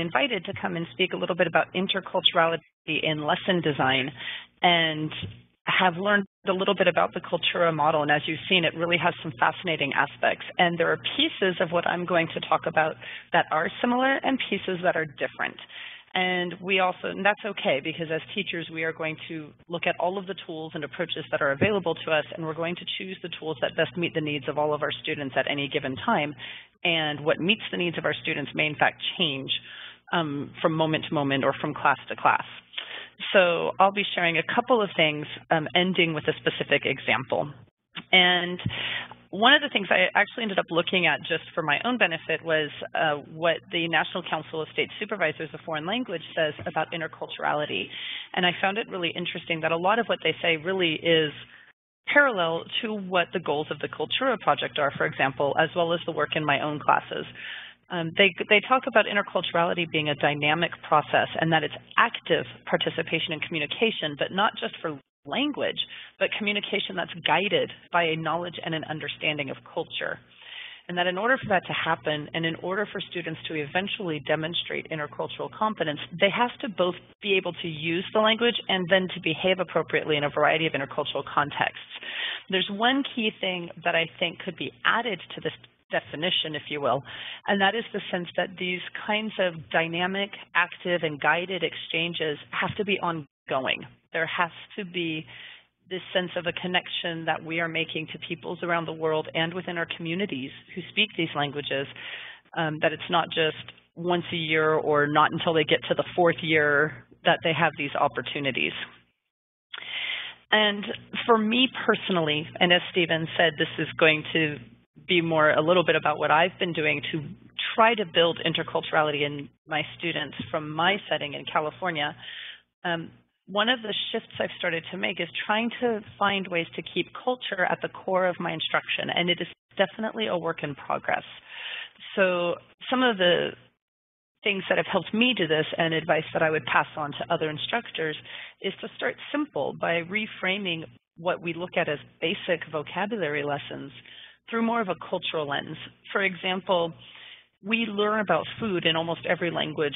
invited to come and speak a little bit about interculturality in lesson design and have learned a little bit about the Cultura model, and as you've seen, it really has some fascinating aspects. And there are pieces of what I'm going to talk about that are similar and pieces that are different. And we also, and that's okay because as teachers, we are going to look at all of the tools and approaches that are available to us, and we're going to choose the tools that best meet the needs of all of our students at any given time. And what meets the needs of our students may in fact change um, from moment to moment or from class to class. So I'll be sharing a couple of things, um, ending with a specific example. And one of the things I actually ended up looking at just for my own benefit was uh, what the National Council of State Supervisors of Foreign Language says about interculturality. And I found it really interesting that a lot of what they say really is parallel to what the goals of the Cultura project are, for example, as well as the work in my own classes. Um, they, they talk about interculturality being a dynamic process and that it's active participation and communication, but not just for language, but communication that's guided by a knowledge and an understanding of culture. And that in order for that to happen, and in order for students to eventually demonstrate intercultural competence, they have to both be able to use the language and then to behave appropriately in a variety of intercultural contexts. There's one key thing that I think could be added to this definition, if you will, and that is the sense that these kinds of dynamic, active, and guided exchanges have to be ongoing. There has to be this sense of a connection that we are making to peoples around the world and within our communities who speak these languages, um, that it's not just once a year or not until they get to the fourth year that they have these opportunities. And for me personally, and as Stephen said, this is going to be more a little bit about what I've been doing to try to build interculturality in my students from my setting in California. Um, one of the shifts I've started to make is trying to find ways to keep culture at the core of my instruction, and it is definitely a work in progress. So some of the things that have helped me do this and advice that I would pass on to other instructors is to start simple by reframing what we look at as basic vocabulary lessons through more of a cultural lens. For example, we learn about food in almost every language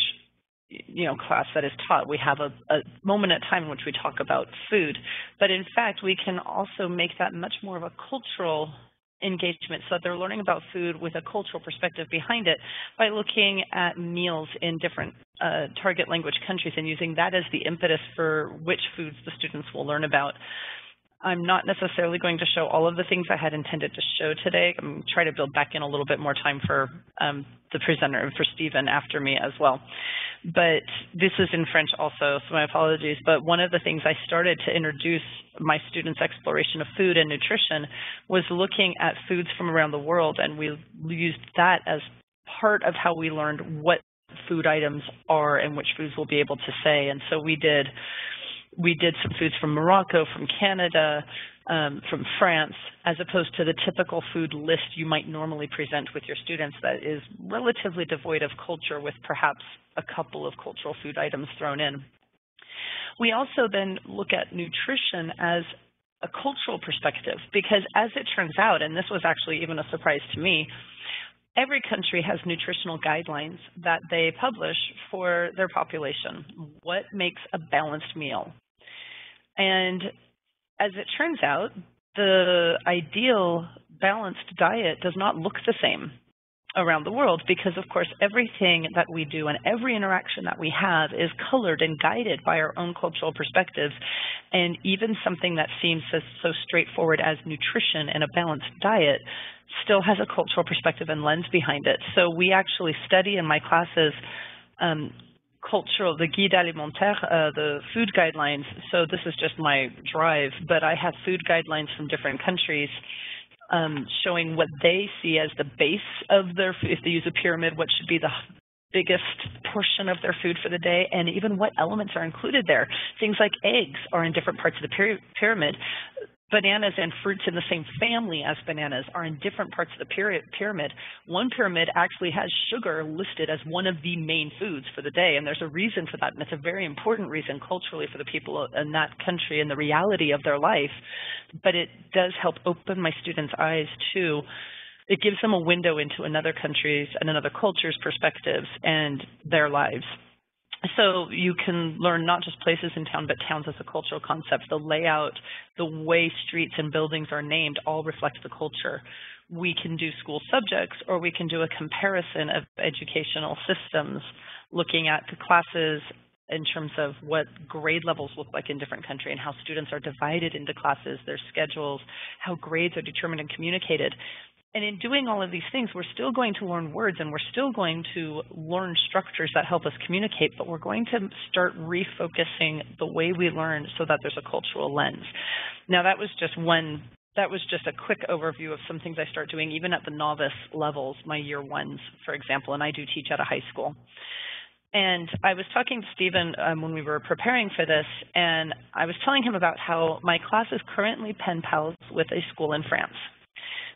you know class that is taught. We have a, a, moment at time in which we talk about food. But in fact we can also make that much more of a cultural engagement so that they're learning about food with a cultural perspective behind it by looking at meals in different uh, target language countries and using that as the impetus for which foods the students will learn about I'm not necessarily going to show all of the things I had intended to show today. I'm trying to build back in a little bit more time for um, the presenter, and for Stephen after me as well. But this is in French also, so my apologies. But one of the things I started to introduce my students' exploration of food and nutrition was looking at foods from around the world, and we used that as part of how we learned what food items are and which foods we'll be able to say. And so we did we did some foods from Morocco, from Canada, um, from France, as opposed to the typical food list you might normally present with your students that is relatively devoid of culture with perhaps a couple of cultural food items thrown in. We also then look at nutrition as a cultural perspective because as it turns out, and this was actually even a surprise to me, every country has nutritional guidelines that they publish for their population. What makes a balanced meal? And as it turns out, the ideal balanced diet does not look the same around the world because, of course, everything that we do and every interaction that we have is colored and guided by our own cultural perspectives. And even something that seems so, so straightforward as nutrition and a balanced diet still has a cultural perspective and lens behind it. So we actually study in my classes um, cultural, the guide alimentaire, uh, the food guidelines. So this is just my drive, but I have food guidelines from different countries um, showing what they see as the base of their, food if they use a pyramid, what should be the biggest portion of their food for the day and even what elements are included there. Things like eggs are in different parts of the pyramid bananas and fruits in the same family as bananas are in different parts of the pyramid. One pyramid actually has sugar listed as one of the main foods for the day, and there's a reason for that, and it's a very important reason culturally for the people in that country and the reality of their life. But it does help open my students' eyes to it gives them a window into another country's and another culture's perspectives and their lives. So you can learn not just places in town, but towns as a cultural concept. The layout, the way streets and buildings are named all reflect the culture. We can do school subjects or we can do a comparison of educational systems looking at the classes in terms of what grade levels look like in different countries and how students are divided into classes, their schedules, how grades are determined and communicated. And in doing all of these things, we're still going to learn words and we're still going to learn structures that help us communicate, but we're going to start refocusing the way we learn so that there's a cultural lens. Now that was just one, that was just a quick overview of some things I start doing even at the novice levels, my year ones, for example, and I do teach at a high school. And I was talking to Stephen um, when we were preparing for this, and I was telling him about how my class is currently pen pals with a school in France.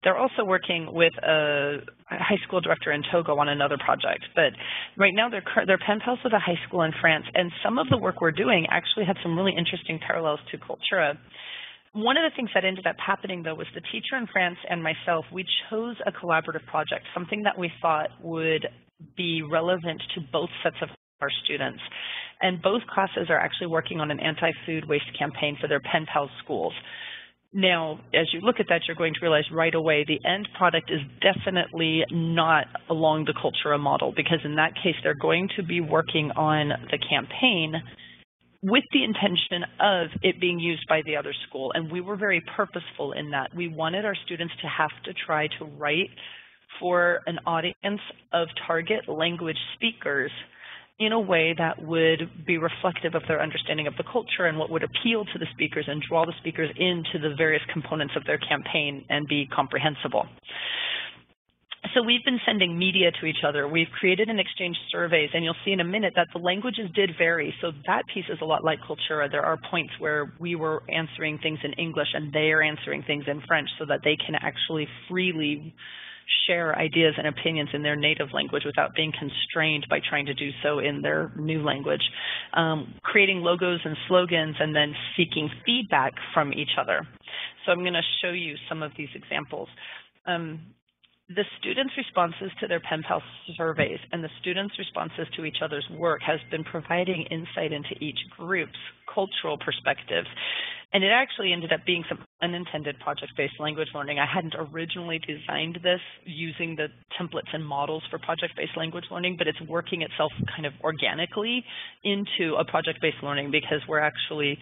They're also working with a high school director in Togo on another project. But right now they're, they're pen pals with a high school in France. And some of the work we're doing actually had some really interesting parallels to Cultura. One of the things that ended up happening, though, was the teacher in France and myself, we chose a collaborative project, something that we thought would be relevant to both sets of our students. And both classes are actually working on an anti-food waste campaign for their pen pal schools. Now, as you look at that, you're going to realize right away the end product is definitely not along the Cultura model because in that case, they're going to be working on the campaign with the intention of it being used by the other school. And we were very purposeful in that. We wanted our students to have to try to write for an audience of target language speakers in a way that would be reflective of their understanding of the culture and what would appeal to the speakers and draw the speakers into the various components of their campaign and be comprehensible. So we've been sending media to each other. We've created and exchanged surveys, and you'll see in a minute that the languages did vary. So that piece is a lot like Cultura. There are points where we were answering things in English and they are answering things in French so that they can actually freely share ideas and opinions in their native language without being constrained by trying to do so in their new language. Um, creating logos and slogans and then seeking feedback from each other. So I'm going to show you some of these examples. Um, the students' responses to their pen pal surveys and the students' responses to each other's work has been providing insight into each group's cultural perspectives. And it actually ended up being some unintended project-based language learning. I hadn't originally designed this using the templates and models for project-based language learning, but it's working itself kind of organically into a project-based learning because we're actually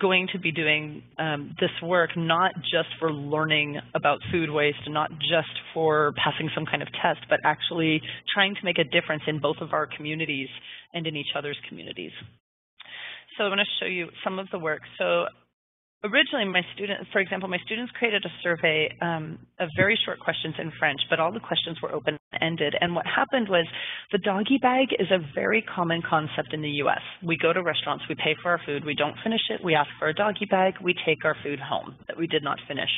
going to be doing um, this work not just for learning about food waste, and not just for passing some kind of test, but actually trying to make a difference in both of our communities and in each other's communities. So I want to show you some of the work. So originally my students, for example, my students created a survey um, of very short questions in French, but all the questions were open-ended. And what happened was the doggy bag is a very common concept in the U.S. We go to restaurants, we pay for our food, we don't finish it, we ask for a doggy bag, we take our food home that we did not finish.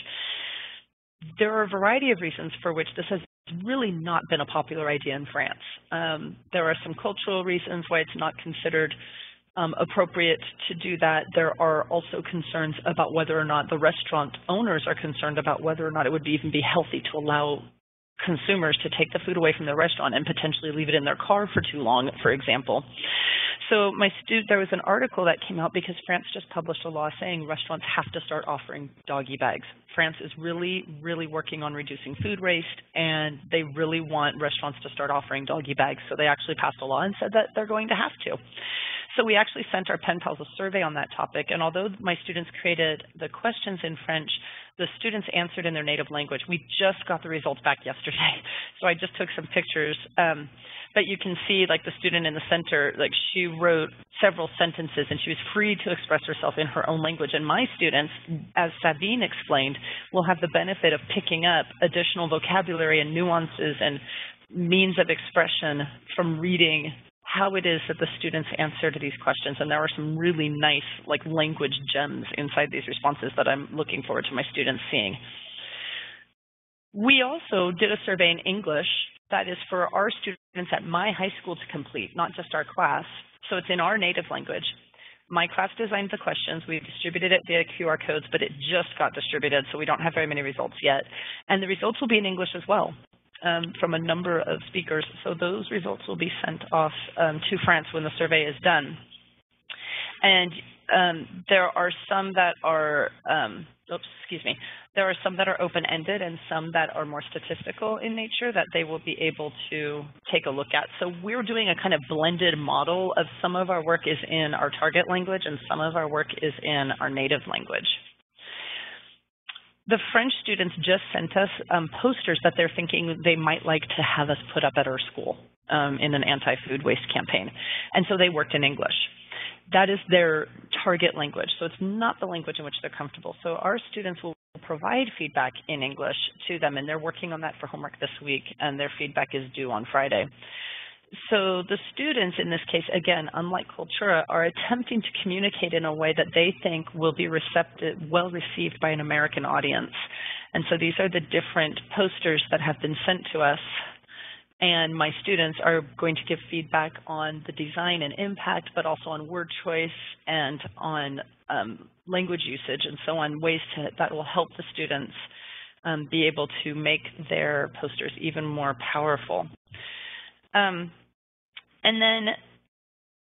There are a variety of reasons for which this has really not been a popular idea in France. Um, there are some cultural reasons why it's not considered um, appropriate to do that. There are also concerns about whether or not the restaurant owners are concerned about whether or not it would be, even be healthy to allow consumers to take the food away from the restaurant and potentially leave it in their car for too long, for example. So my stu- there was an article that came out because France just published a law saying restaurants have to start offering doggy bags. France is really, really working on reducing food waste, and they really want restaurants to start offering doggy bags. So they actually passed a law and said that they're going to have to. So we actually sent our pen pals a survey on that topic, and although my students created the questions in French, the students answered in their native language. We just got the results back yesterday, so I just took some pictures. Um, but you can see, like the student in the center, like she wrote several sentences, and she was free to express herself in her own language. And my students, as Sabine explained, will have the benefit of picking up additional vocabulary and nuances and means of expression from reading how it is that the students answer to these questions. And there are some really nice like language gems inside these responses that I'm looking forward to my students seeing. We also did a survey in English that is for our students at my high school to complete, not just our class. So it's in our native language. my class designed the questions. We distributed it via QR codes, but it just got distributed, so we don't have very many results yet. And the results will be in English as well um, from a number of speakers. So those results will be sent off um, to France when the survey is done. And um, there are some that are, um, oops, excuse me, there are some that are open-ended and some that are more statistical in nature that they will be able to take a look at. So we're doing a kind of blended model of some of our work is in our target language and some of our work is in our native language. The French students just sent us um, posters that they're thinking they might like to have us put up at our school um, in an anti-food waste campaign. And so they worked in English that is their target language. So it's not the language in which they're comfortable. So our students will provide feedback in English to them, and they're working on that for homework this week, and their feedback is due on Friday. So the students in this case, again, unlike Cultura, are attempting to communicate in a way that they think will be well received by an American audience. And so these are the different posters that have been sent to us and my students are going to give feedback on the design and impact, but also on word choice and on um, language usage and so on, ways to, that will help the students um, be able to make their posters even more powerful. Um, and then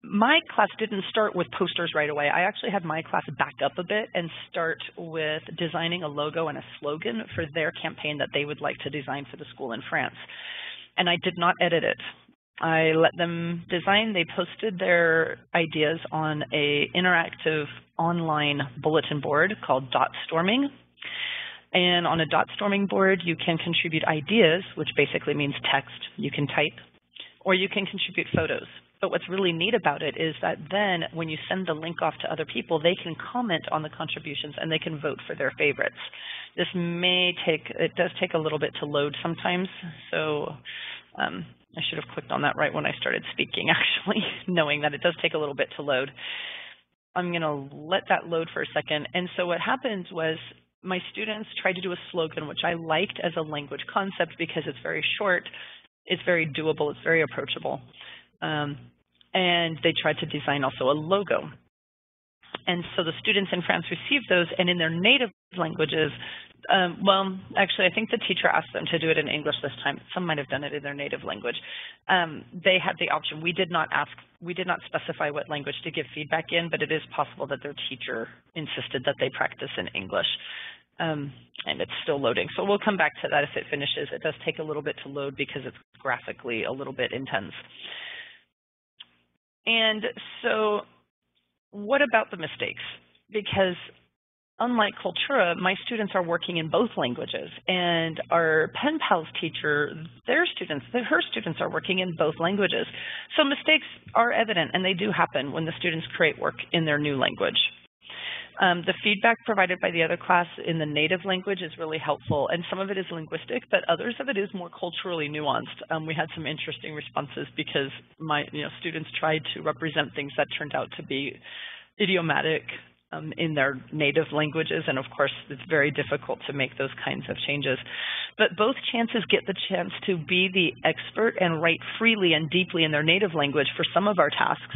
my class didn't start with posters right away. I actually had my class back up a bit and start with designing a logo and a slogan for their campaign that they would like to design for the school in France and I did not edit it. I let them design. They posted their ideas on a interactive online bulletin board called Dot Storming. And on a dot storming board, you can contribute ideas, which basically means text. You can type, or you can contribute photos. But what's really neat about it is that then when you send the link off to other people, they can comment on the contributions and they can vote for their favorites. This may take, it does take a little bit to load sometimes. So um, I should have clicked on that right when I started speaking, actually, knowing that it does take a little bit to load. I'm going to let that load for a second. And so what happened was my students tried to do a slogan, which I liked as a language concept because it's very short, it's very doable, it's very approachable. Um, and they tried to design also a logo. And so the students in France received those, and in their native languages, um, well, actually, I think the teacher asked them to do it in English this time. Some might have done it in their native language. Um, they had the option. We did not ask, we did not specify what language to give feedback in, but it is possible that their teacher insisted that they practice in English. Um, and it's still loading. So we'll come back to that if it finishes. It does take a little bit to load because it's graphically a little bit intense. And so what about the mistakes? Because unlike Cultura, my students are working in both languages, and our Pen Pals teacher, their students, her students are working in both languages. So mistakes are evident, and they do happen when the students create work in their new language. Um, the feedback provided by the other class in the native language is really helpful, and some of it is linguistic, but others of it is more culturally nuanced. Um, we had some interesting responses because my you know, students tried to represent things that turned out to be idiomatic um, in their native languages, and of course it's very difficult to make those kinds of changes. But both chances get the chance to be the expert and write freely and deeply in their native language for some of our tasks,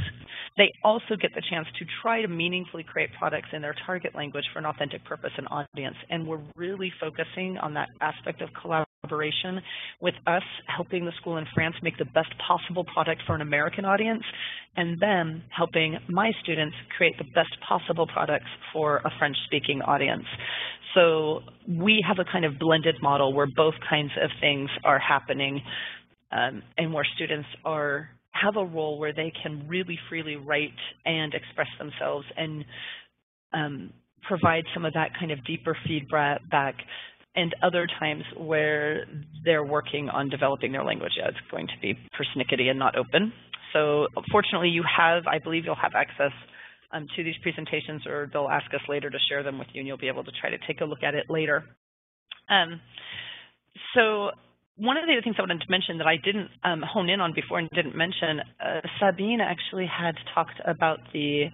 they also get the chance to try to meaningfully create products in their target language for an authentic purpose and audience. And we're really focusing on that aspect of collaboration with us helping the school in France make the best possible product for an American audience, and them helping my students create the best possible products for a French-speaking audience. So we have a kind of blended model where both kinds of things are happening um, and where students are have a role where they can really freely write and express themselves and um, provide some of that kind of deeper feedback and other times where they're working on developing their language. Yeah, it's going to be persnickety and not open. So fortunately you have, I believe you'll have access um, to these presentations or they'll ask us later to share them with you and you'll be able to try to take a look at it later. Um, so one of the other things I wanted to mention that I didn't um, hone in on before and didn't mention, uh, Sabine actually had talked about the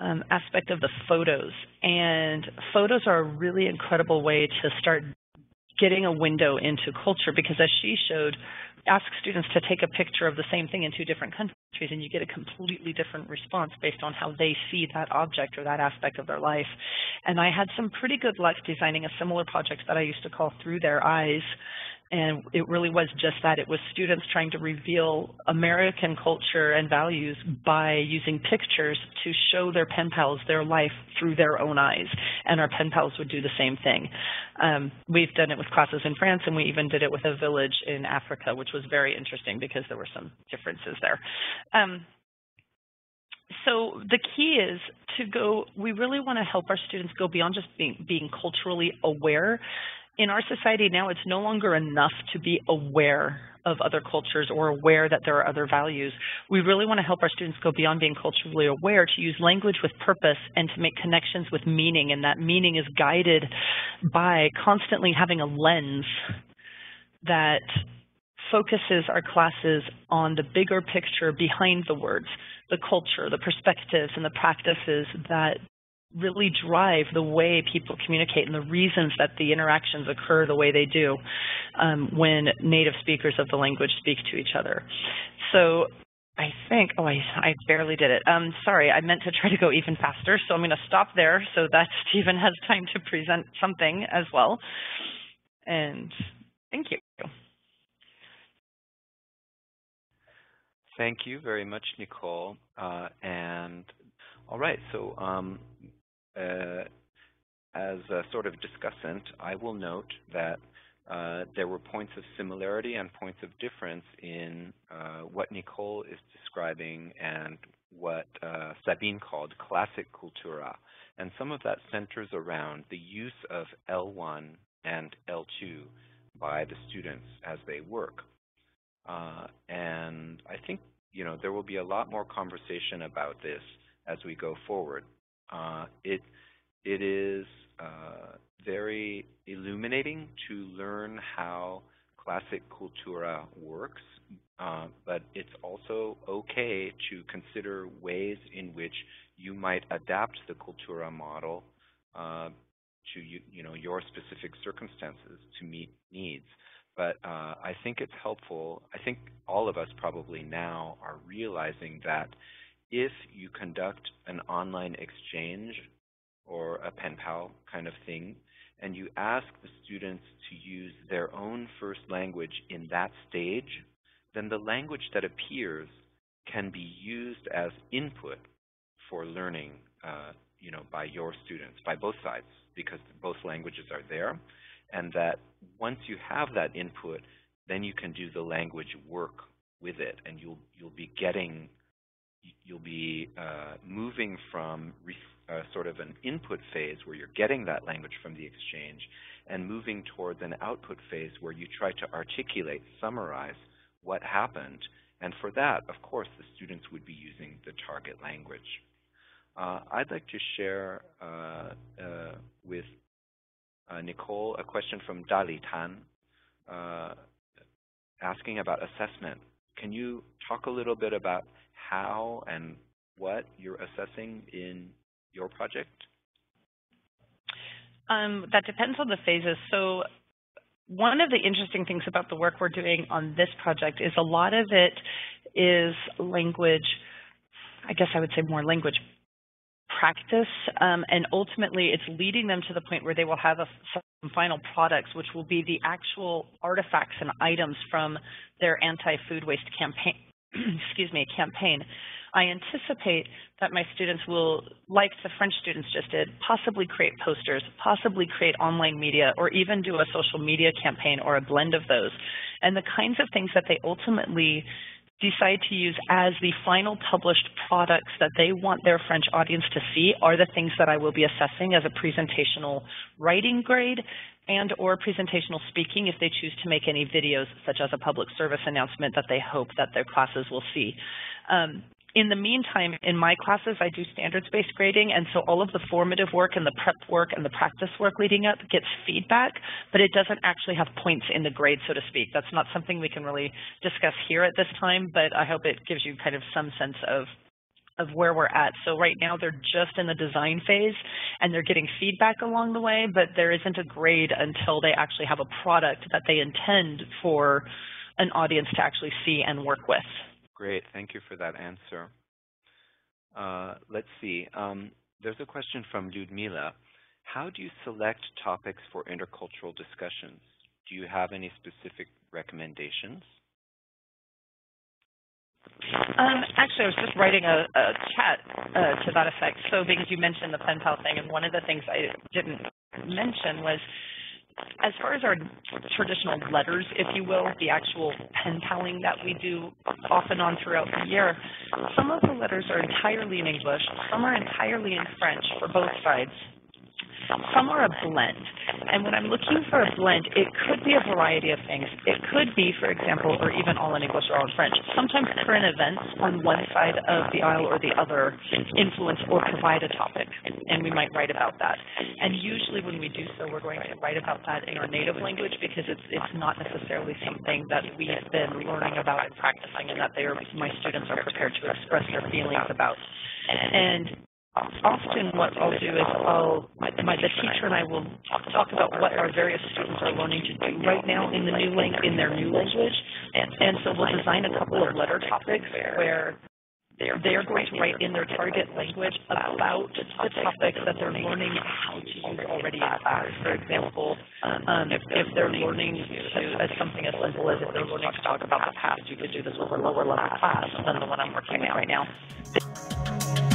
um, aspect of the photos. And photos are a really incredible way to start getting a window into culture because as she showed, ask students to take a picture of the same thing in two different countries countries and you get a completely different response based on how they see that object or that aspect of their life. And I had some pretty good luck designing a similar project that I used to call Through Their Eyes, and it really was just that. It was students trying to reveal American culture and values by using pictures to show their pen pals their life through their own eyes. And our pen pals would do the same thing. Um, we've done it with classes in France, and we even did it with a village in Africa, which was very interesting because there were some differences there. Um, so the key is to go, we really want to help our students go beyond just being, being culturally aware in our society now, it's no longer enough to be aware of other cultures or aware that there are other values. We really want to help our students go beyond being culturally aware to use language with purpose and to make connections with meaning. And that meaning is guided by constantly having a lens that focuses our classes on the bigger picture behind the words, the culture, the perspectives, and the practices that really drive the way people communicate and the reasons that the interactions occur the way they do um, when native speakers of the language speak to each other. So I think, oh, I, I barely did it. Um, sorry, I meant to try to go even faster, so I'm going to stop there so that Stephen has time to present something as well. And thank you. Thank you very much, Nicole. Uh, and all right, so um, as a sort of discussant, I will note that uh, there were points of similarity and points of difference in uh, what Nicole is describing and what uh, Sabine called classic cultura. And some of that centers around the use of L1 and L2 by the students as they work. Uh, and I think you know there will be a lot more conversation about this as we go forward. Uh, it it is uh, very illuminating to learn how classic cultura works, uh, but it's also okay to consider ways in which you might adapt the cultura model uh, to you, you know your specific circumstances to meet needs. But uh, I think it's helpful. I think all of us probably now are realizing that if you conduct an online exchange or a pen pal kind of thing, and you ask the students to use their own first language in that stage, then the language that appears can be used as input for learning, uh, you know, by your students, by both sides, because both languages are there, and that once you have that input, then you can do the language work with it, and you'll you'll be getting you'll be uh, moving from uh, sort of an input phase where you're getting that language from the exchange and moving towards an output phase where you try to articulate, summarize what happened. And for that, of course, the students would be using the target language. Uh, I'd like to share uh, uh with uh, Nicole a question from Dali Tan asking about assessment. Can you talk a little bit about how and what you're assessing in your project? Um, that depends on the phases. So one of the interesting things about the work we're doing on this project is a lot of it is language, I guess I would say more language practice, um, and ultimately it's leading them to the point where they will have a, some final products, which will be the actual artifacts and items from their anti-food waste campaign, excuse me, campaign. I anticipate that my students will, like the French students just did, possibly create posters, possibly create online media, or even do a social media campaign or a blend of those. And the kinds of things that they ultimately decide to use as the final published products that they want their French audience to see are the things that I will be assessing as a presentational writing grade and or presentational speaking if they choose to make any videos such as a public service announcement that they hope that their classes will see. Um, in the meantime, in my classes, I do standards-based grading, and so all of the formative work and the prep work and the practice work leading up gets feedback, but it doesn't actually have points in the grade, so to speak. That's not something we can really discuss here at this time, but I hope it gives you kind of some sense of of where we're at. So right now they're just in the design phase and they're getting feedback along the way, but there isn't a grade until they actually have a product that they intend for an audience to actually see and work with. Great, thank you for that answer. Uh, let's see. Um, there's a question from Ludmila. How do you select topics for intercultural discussions? Do you have any specific recommendations? Um, actually, I was just writing a, a chat uh, to that effect. So, because you mentioned the pen pal thing, and one of the things I didn't mention was, as far as our traditional letters, if you will, the actual pen paling that we do off and on throughout the year, some of the letters are entirely in English, some are entirely in French for both sides some are a blend. And when I'm looking for a blend, it could be a variety of things. It could be, for example, or even all in English or all in French. Sometimes current events on one side of the aisle or the other influence or provide a topic, and we might write about that. And usually when we do so, we're going to write about that in our native language because it's, it's not necessarily something that we have been learning about and practicing and that they are, my students are prepared to express their feelings about. And often what I'll do is I'll, my, the teacher and I will talk about what our various students are learning to do right now in the new link in their new language, and, and so we'll design a couple of letter topics where they are going to write in their target language about the topics that they're learning how to use already in class. For example, um, if, if they're learning to, as something as simple as if they're learning to talk about the past, you could do this with a lower level class than the one I'm working with right now.